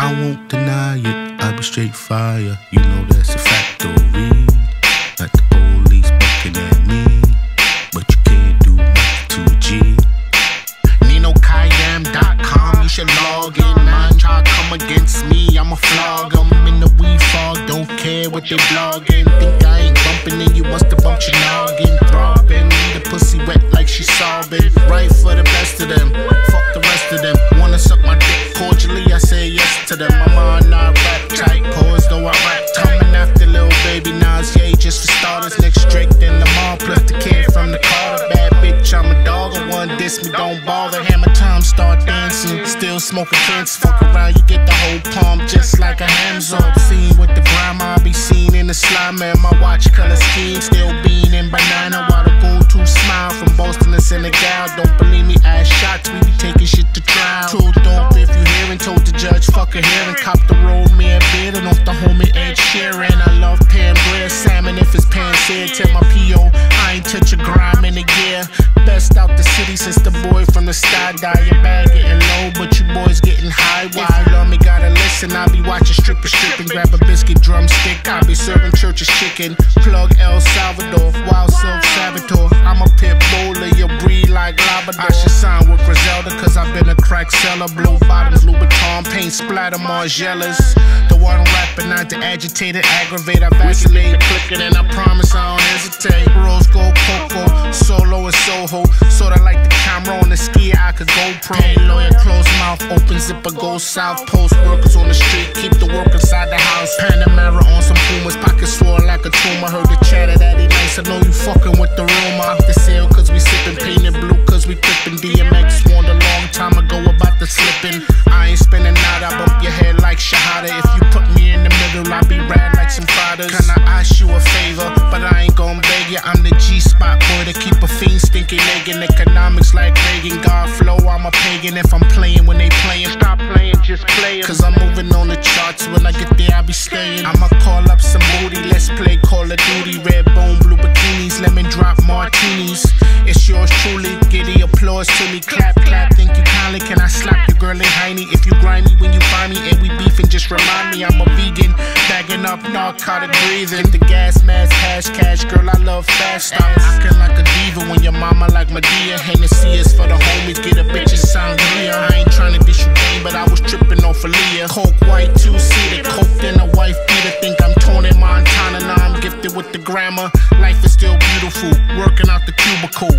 I won't deny it, I be straight fire. You know that's a factory. Like the police looking at me, but you can't do nothing to G. NinoKhayyam.com, you should log in. Man, try to come against me, I'ma flog 'em in the weed fog. Don't care what they blogging. Think I ain't bumping, and you must have bumped your noggin. Throbbing, the pussy wet like she sobbing. Right for the best of them, fuck the rest of them. Wanna suck my cordially? I say yes to them. I'm on not rap tight, pose though I rap coming after Lil Baby Nas. Yeah, just for starters. Next Drake, then Lamar, plus the kid from the Carter. Bad bitch, I'm a dog. I one diss me, don't bother. Hammer time, start dancing. Still smoking cancer. Fuck around, you get the whole palm just like a hamsa. Scene with the grandma, I be seen in the slime man. My watch color scheme, still bean and banana. While the go to smile from Boston to Senegal. Don't believe me, ass shots, we be taking shit to judge, fuck a hearing. Cop the road, me a bid, and off the homie Ed Sheeran. I love Pam Grier, salmon if it's pan said. Tell my PO, I ain't touch a grime in a year. Best out the city since the boy from the Stuy die. Your bag getting low, but you boys getting high. Why you love me, gotta listen. I be watching strippers stripping. Grab a biscuit drumstick. I be serving Church's chicken. Plug El Salvador, Wild Silk Saboteur. I'm a pit buller, you breed like Labrador. I should sign cause I've been a crack seller. Blue bottoms, Louboutin, paint splatter, Margielas. The one rapping, not the agitated, aggravate. I vacillate, clicking, and I promise I don't hesitate. Rose gold cocoa, solo and Soho. Sorta like the camera on the ski, I could go pro. Pay lawyer, close mouth, open zipper, go south. Post workers on the street, keep the work inside the house. Panamera on some Pumas, pocket swore like a tumor. Heard the chatter that he nice, I know you fucking in I'll be rad like some fathers. Can I ask you a favor? But I ain't gon' beg ya. I'm the G spot boy to keep a fiend stinking legging. Economics like Reagan, God flow. I'm a pagan if I'm playing when they playing. Stop playing, just play. Cause I'm moving on the charts. When I get there, I'll be staying. I'ma call up some booty. Let's play Call of Duty. Red bone, blue bikinis, lemon drop martinis. It's yours truly. Giddy applause to me. Clap, clap. Molly, can I slap you, girl in hiney? If you grimy when you find me and we beefing, just remind me I'm a vegan. Bagging up narcotic breathing. Get the gas mask, cash, cash, girl, I love fast. I'm acting like a diva when your mama like Madea. Hennessy is for the homies, get a bitch bitch's sangria. I ain't trying to dish you game, but I was tripping off Aaliyah. Coke white, two seater, coke and a wife beater. Think I'm Tony Montana, now I'm gifted with the grammar. Life is still beautiful, working out the cubicle.